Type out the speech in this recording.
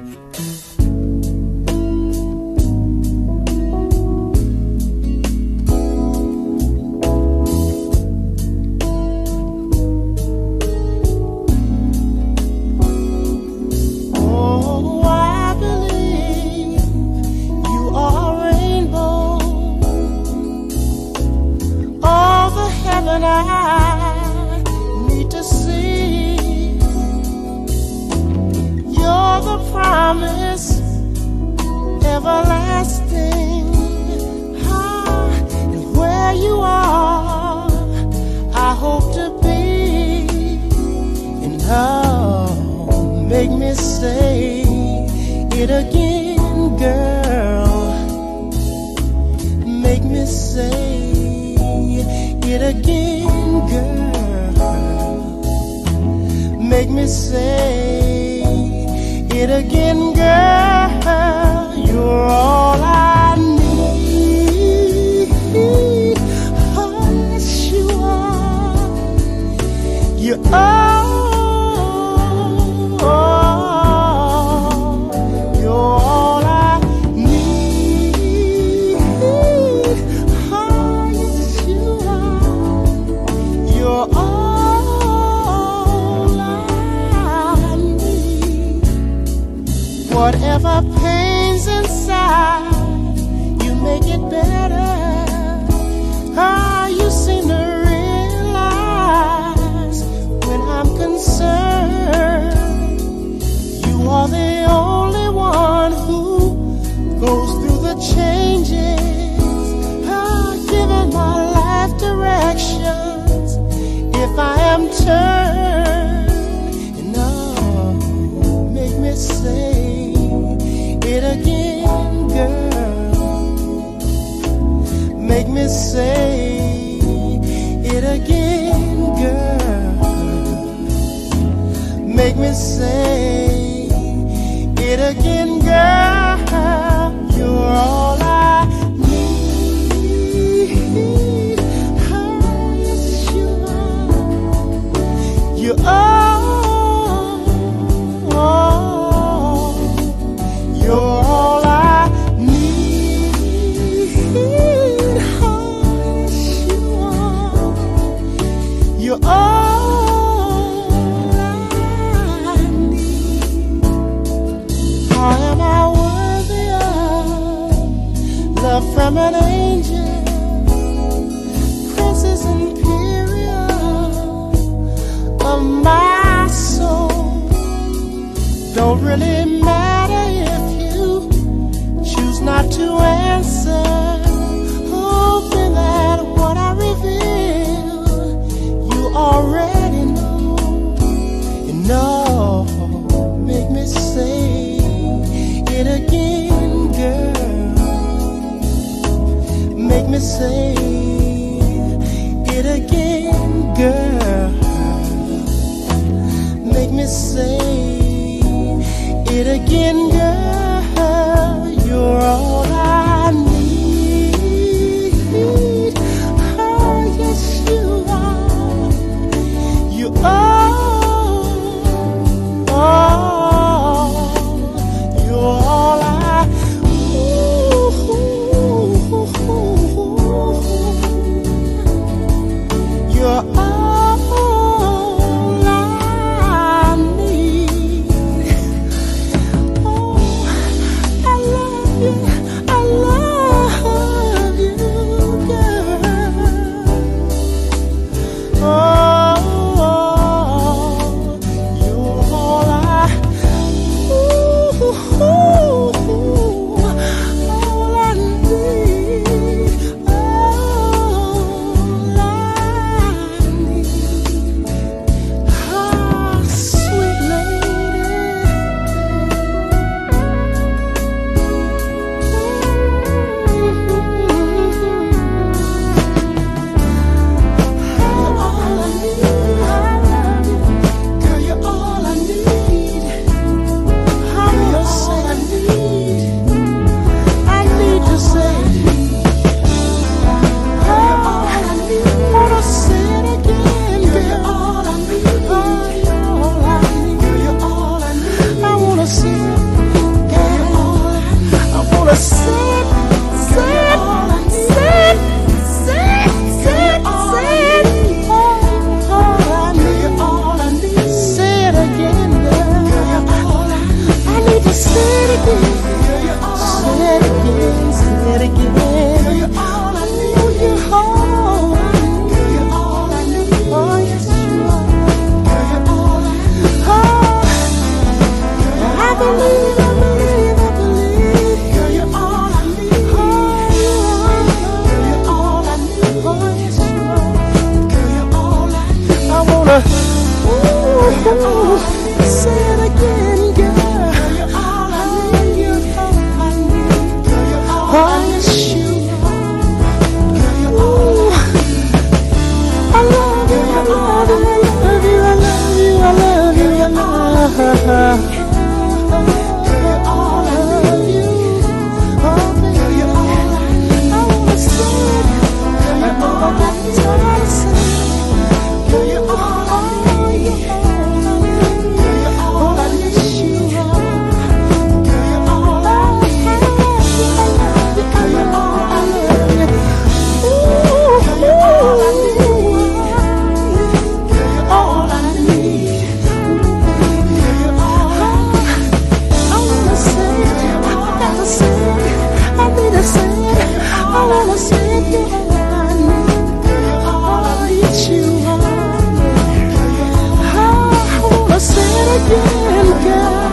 Música promise everlasting. Ah, and where you are, I hope to be. And oh, make me say it again, girl. Make me say it again, girl. Make me say it again, girl. You're all Whatever pains inside, you make it better. Oh. me say it again, girl. You're all I need. Oh, yes, you are. You're all lemonade. say it again. 我不 again, girl.